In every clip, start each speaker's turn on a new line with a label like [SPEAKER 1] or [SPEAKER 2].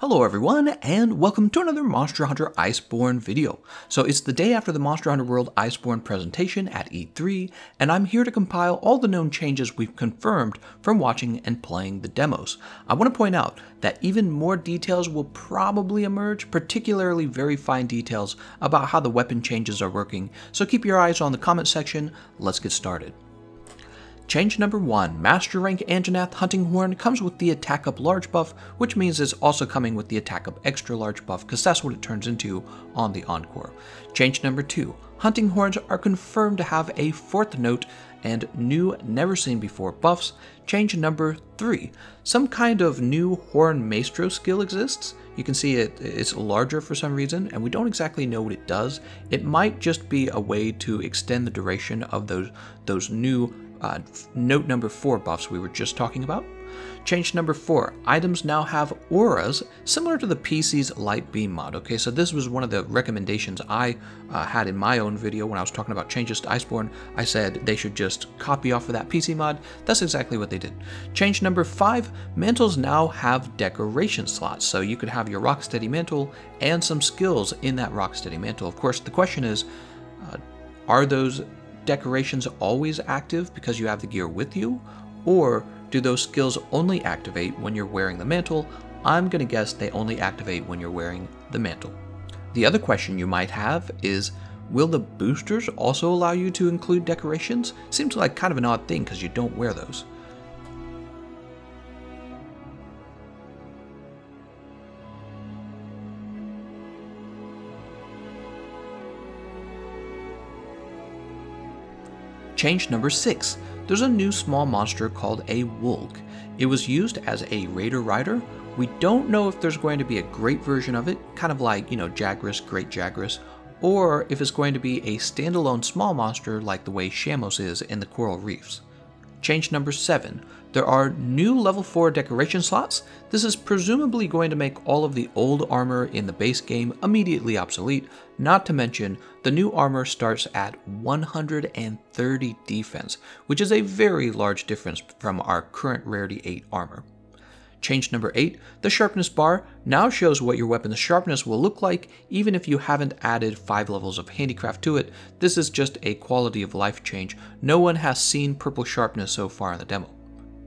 [SPEAKER 1] Hello everyone, and welcome to another Monster Hunter Iceborne video. So it's the day after the Monster Hunter World Iceborne presentation at E3, and I'm here to compile all the known changes we've confirmed from watching and playing the demos. I want to point out that even more details will probably emerge, particularly very fine details about how the weapon changes are working, so keep your eyes on the comment section, let's get started. Change number 1, Master Rank Anjanath Hunting Horn comes with the Attack Up Large buff, which means it's also coming with the Attack Up Extra Large buff, because that's what it turns into on the Encore. Change number 2, Hunting Horns are confirmed to have a fourth note and new never seen before buffs. Change number 3, some kind of new Horn Maestro skill exists. You can see it, it's larger for some reason, and we don't exactly know what it does. It might just be a way to extend the duration of those, those new uh, note number four buffs we were just talking about. Change number four, items now have auras similar to the PC's light beam mod. Okay, so this was one of the recommendations I uh, had in my own video when I was talking about changes to Iceborne. I said they should just copy off of that PC mod. That's exactly what they did. Change number five, mantles now have decoration slots. So you could have your Rocksteady mantle and some skills in that Rocksteady mantle. Of course, the question is, uh, are those decorations always active because you have the gear with you? Or do those skills only activate when you're wearing the mantle? I'm going to guess they only activate when you're wearing the mantle. The other question you might have is Will the boosters also allow you to include decorations? Seems like kind of an odd thing because you don't wear those. Change number 6. There's a new small monster called a Wulg. It was used as a Raider Rider. We don't know if there's going to be a great version of it, kind of like, you know, Jagras, Great Jagras, or if it's going to be a standalone small monster like the way Shamos is in the Coral Reefs. Change number 7. There are new level 4 decoration slots. This is presumably going to make all of the old armor in the base game immediately obsolete, not to mention the new armor starts at 130 defense, which is a very large difference from our current rarity 8 armor. Change number 8, the sharpness bar now shows what your weapon's sharpness will look like even if you haven't added 5 levels of handicraft to it. This is just a quality of life change. No one has seen purple sharpness so far in the demo.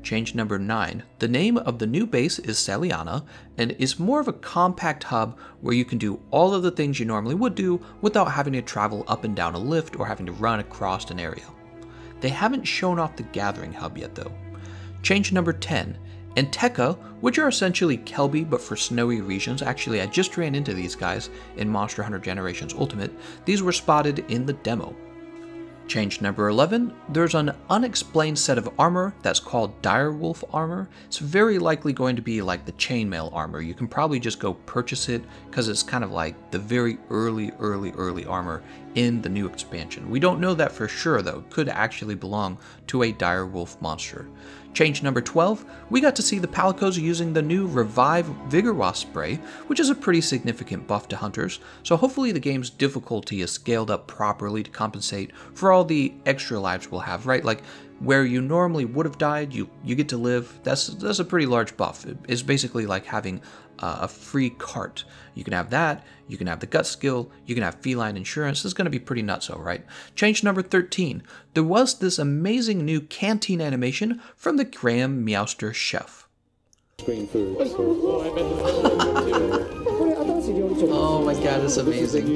[SPEAKER 1] Change number 9. The name of the new base is Seliana and is more of a compact hub where you can do all of the things you normally would do without having to travel up and down a lift or having to run across an area. They haven't shown off the gathering hub yet though. Change number 10 Anteka, which are essentially Kelbi but for snowy regions. Actually, I just ran into these guys in Monster Hunter Generations Ultimate. These were spotted in the demo. Change number 11, there's an unexplained set of armor that's called Direwolf armor. It's very likely going to be like the chainmail armor. You can probably just go purchase it because it's kind of like the very early, early, early armor in the new expansion. We don't know that for sure though, it could actually belong to a Direwolf monster. Change number 12, we got to see the Palicos using the new Revive Vigor Wasp spray, which is a pretty significant buff to hunters, so hopefully the game's difficulty is scaled up properly to compensate for all the extra lives we'll have, right? Like, where you normally would have died, you, you get to live. That's, that's a pretty large buff. It's basically like having uh, a free cart. You can have that, you can have the gut skill, you can have feline insurance. This is going to be pretty nutso, right? Change number 13. There was this amazing new canteen animation from the Grammeowster chef. Oh my god, it's amazing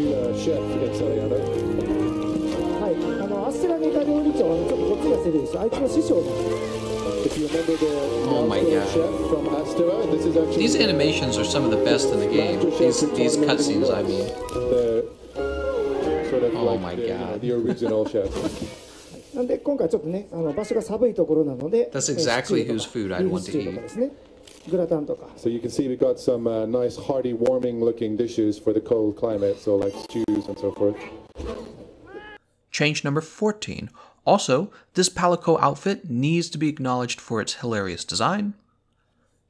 [SPEAKER 1] Oh my god. These animations are some of the best in the game. These these cutscenes, I mean. Oh my god.
[SPEAKER 2] The original chef.
[SPEAKER 3] なんで今回ちょっとねあの場所が寒いところなので
[SPEAKER 1] That's exactly whose food I'd want to
[SPEAKER 3] ビーフシチューと
[SPEAKER 1] eat.
[SPEAKER 3] かですねグラタンとか
[SPEAKER 2] So you can see we got some uh, nice, hearty, warming-looking dishes for the cold climate. So like stews and so forth.
[SPEAKER 1] Change number 14. Also, this Palico outfit needs to be acknowledged for its hilarious design.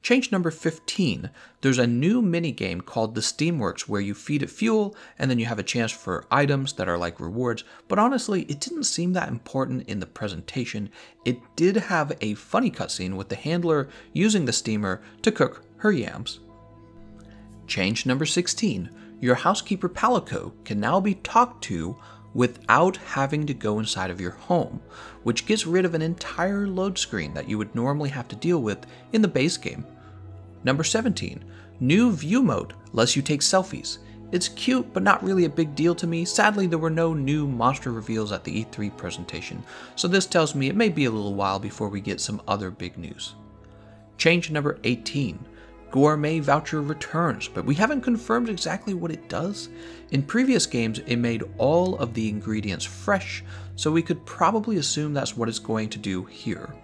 [SPEAKER 1] Change number 15. There's a new minigame called the Steamworks where you feed it fuel and then you have a chance for items that are like rewards, but honestly, it didn't seem that important in the presentation. It did have a funny cutscene with the handler using the steamer to cook her yams. Change number 16 your housekeeper Palico can now be talked to without having to go inside of your home, which gets rid of an entire load screen that you would normally have to deal with in the base game. Number 17 New view mode lets you take selfies. It's cute, but not really a big deal to me. Sadly, there were no new monster reveals at the E3 presentation, so this tells me it may be a little while before we get some other big news. Change number 18 Gourmet Voucher returns, but we haven't confirmed exactly what it does. In previous games, it made all of the ingredients fresh, so we could probably assume that's what it's going to do here.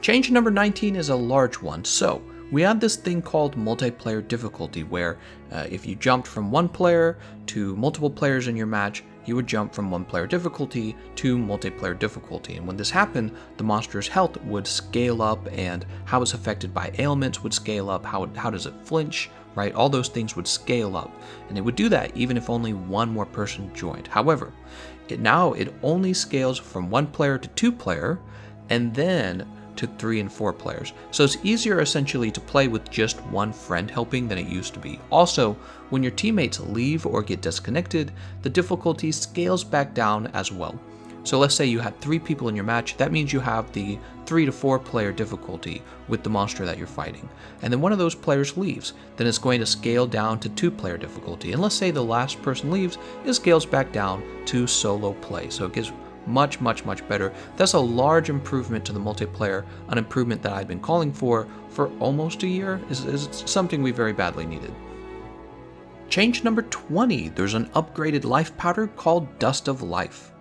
[SPEAKER 1] Change number 19 is a large one, so we had this thing called multiplayer difficulty where uh, if you jumped from one player to multiple players in your match, you would jump from one player difficulty to multiplayer difficulty. And when this happened, the monster's health would scale up and how it's affected by ailments would scale up, how, how does it flinch, right? All those things would scale up. And it would do that even if only one more person joined. However, it now it only scales from one player to two player and then to three and four players. So it's easier essentially to play with just one friend helping than it used to be. Also, when your teammates leave or get disconnected, the difficulty scales back down as well. So let's say you had three people in your match, that means you have the three to four player difficulty with the monster that you're fighting. And then one of those players leaves, then it's going to scale down to two player difficulty. And let's say the last person leaves, it scales back down to solo play. So it gives much, much, much better. That's a large improvement to the multiplayer, an improvement that I've been calling for for almost a year, is, is something we very badly needed. Change number 20, there's an upgraded life powder called Dust of Life.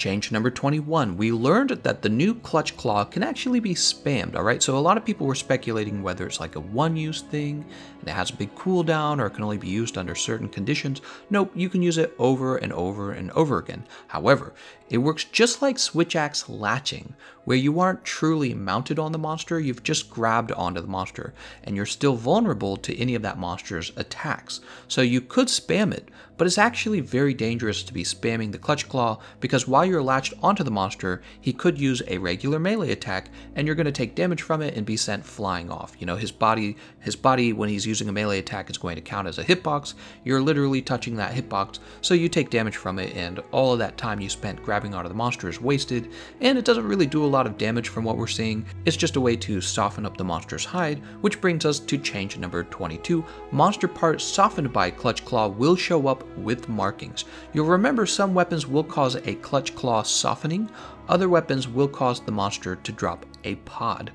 [SPEAKER 1] Change number 21, we learned that the new Clutch Claw can actually be spammed, alright? So a lot of people were speculating whether it's like a one-use thing, and it has a big cooldown, or it can only be used under certain conditions. Nope, you can use it over and over and over again. However, it works just like Switch Axe latching, where you aren't truly mounted on the monster, you've just grabbed onto the monster, and you're still vulnerable to any of that monster's attacks. So you could spam it, but it's actually very dangerous to be spamming the Clutch Claw because while you're latched onto the monster, he could use a regular melee attack and you're going to take damage from it and be sent flying off. You know, his body his body when he's using a melee attack is going to count as a hitbox. You're literally touching that hitbox, so you take damage from it and all of that time you spent grabbing onto the monster is wasted and it doesn't really do a lot of damage from what we're seeing. It's just a way to soften up the monster's hide, which brings us to change number 22. Monster parts softened by Clutch Claw will show up with markings. You'll remember some weapons will cause a clutch claw softening, other weapons will cause the monster to drop a pod.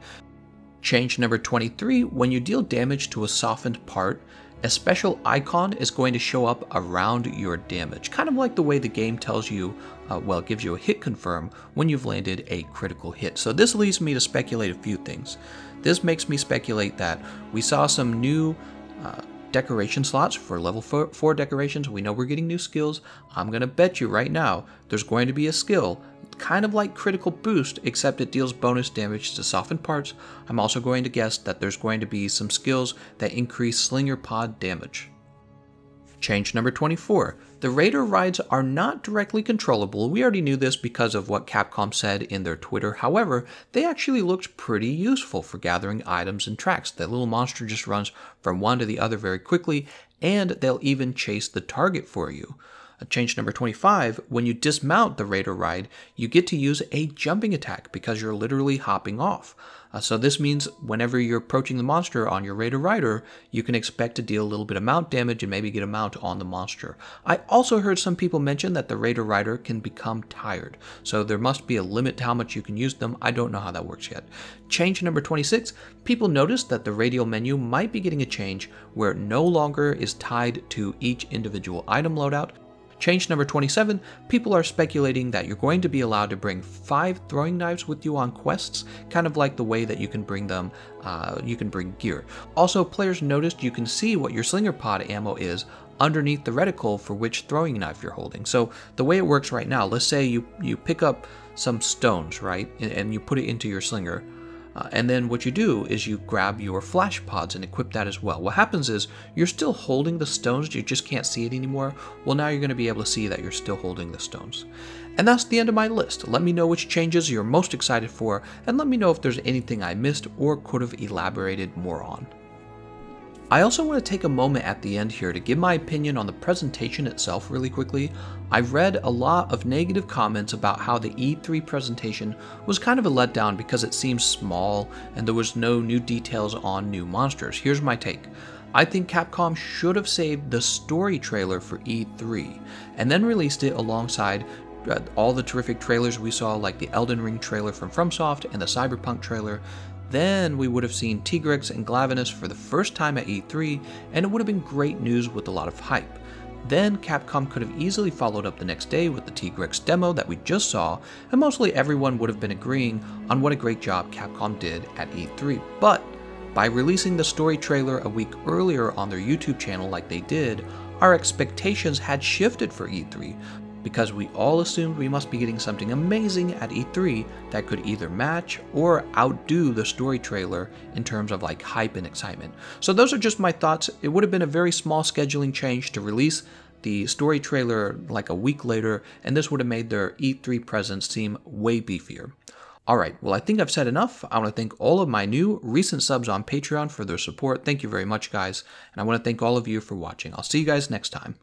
[SPEAKER 1] Change number 23, when you deal damage to a softened part, a special icon is going to show up around your damage, kind of like the way the game tells you, uh, well, gives you a hit confirm when you've landed a critical hit. So this leads me to speculate a few things. This makes me speculate that we saw some new uh, decoration slots for level 4 decorations. We know we're getting new skills. I'm going to bet you right now there's going to be a skill kind of like critical boost except it deals bonus damage to softened parts. I'm also going to guess that there's going to be some skills that increase slinger pod damage. Change number 24. The Raider rides are not directly controllable. We already knew this because of what Capcom said in their Twitter. However, they actually looked pretty useful for gathering items and tracks. That little monster just runs from one to the other very quickly, and they'll even chase the target for you. Change number 25, when you dismount the Raider ride, you get to use a jumping attack because you're literally hopping off. Uh, so this means whenever you're approaching the monster on your Raider Rider, you can expect to deal a little bit of mount damage and maybe get a mount on the monster. I also heard some people mention that the Raider Rider can become tired, so there must be a limit to how much you can use them. I don't know how that works yet. Change number 26, people noticed that the radial menu might be getting a change where it no longer is tied to each individual item loadout, Change number 27 people are speculating that you're going to be allowed to bring five throwing knives with you on quests, kind of like the way that you can bring them, uh, you can bring gear. Also, players noticed you can see what your slinger pod ammo is underneath the reticle for which throwing knife you're holding. So the way it works right now, let's say you, you pick up some stones, right, and, and you put it into your slinger. Uh, and then what you do is you grab your flash pods and equip that as well. What happens is you're still holding the stones, you just can't see it anymore. Well, now you're going to be able to see that you're still holding the stones. And that's the end of my list. Let me know which changes you're most excited for, and let me know if there's anything I missed or could have elaborated more on. I also want to take a moment at the end here to give my opinion on the presentation itself really quickly. I've read a lot of negative comments about how the E3 presentation was kind of a letdown because it seemed small and there was no new details on new monsters. Here's my take. I think Capcom should have saved the story trailer for E3 and then released it alongside uh, all the terrific trailers we saw, like the Elden Ring trailer from FromSoft and the Cyberpunk trailer. Then we would have seen Tigrex and Glavenus for the first time at E3, and it would have been great news with a lot of hype. Then Capcom could have easily followed up the next day with the Tigrex demo that we just saw, and mostly everyone would have been agreeing on what a great job Capcom did at E3. But by releasing the story trailer a week earlier on their YouTube channel like they did, our expectations had shifted for E3, because we all assumed we must be getting something amazing at E3 that could either match or outdo the story trailer in terms of like hype and excitement. So those are just my thoughts. It would have been a very small scheduling change to release the story trailer like a week later, and this would have made their E3 presence seem way beefier. Alright, well, I think I've said enough. I want to thank all of my new recent subs on Patreon for their support. Thank you very much, guys. And I want to thank all of you for watching. I'll see you guys next time.